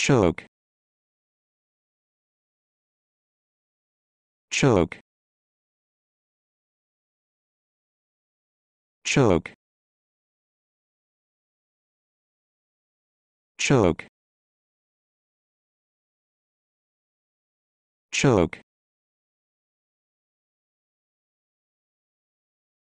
choke. Choke. Choke. Choke. Choke.